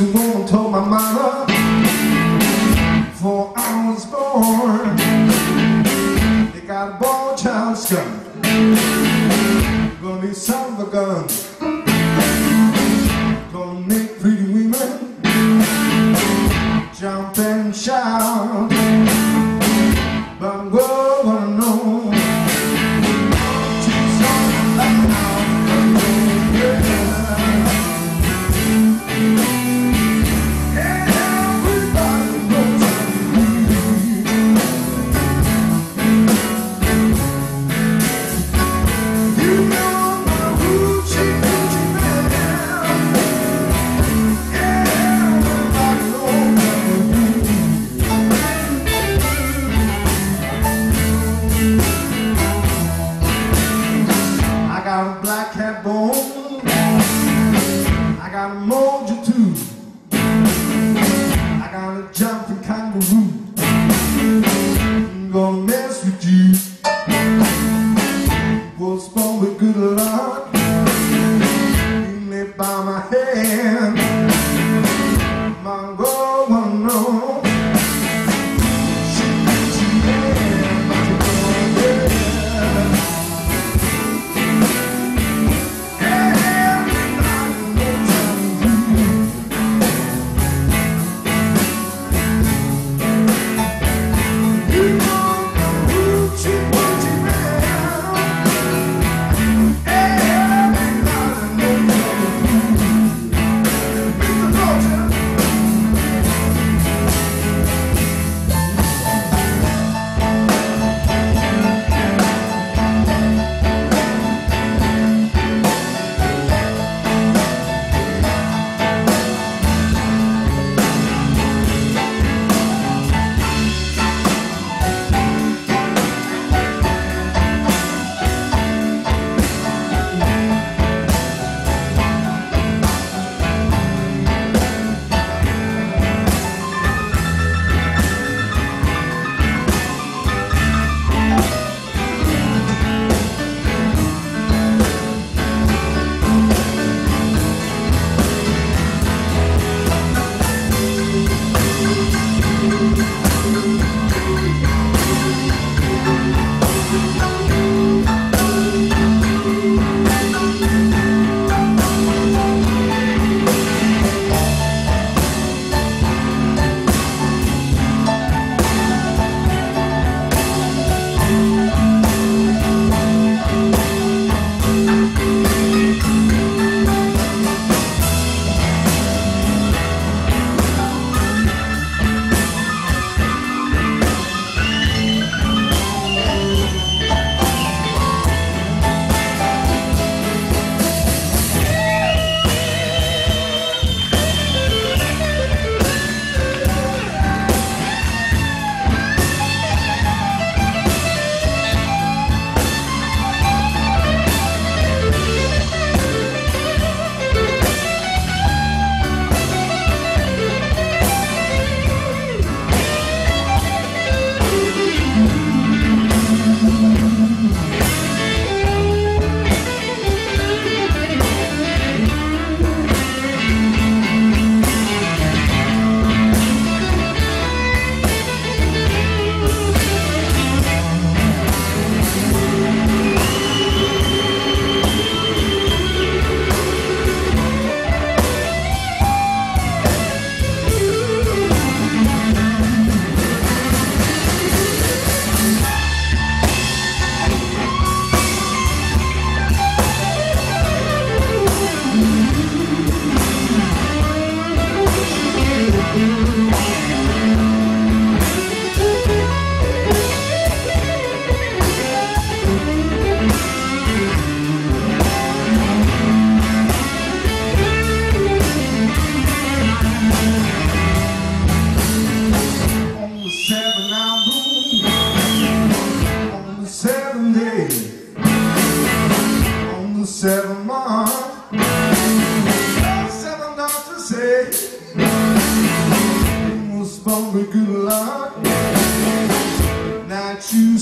a woman told my mother before I was born. They got a boy child coming. Gonna need some of a gun. I got a you too. I gotta jump jumping kangaroo. I'm gonna mess with you. Was born with good luck. Born good luck. Now you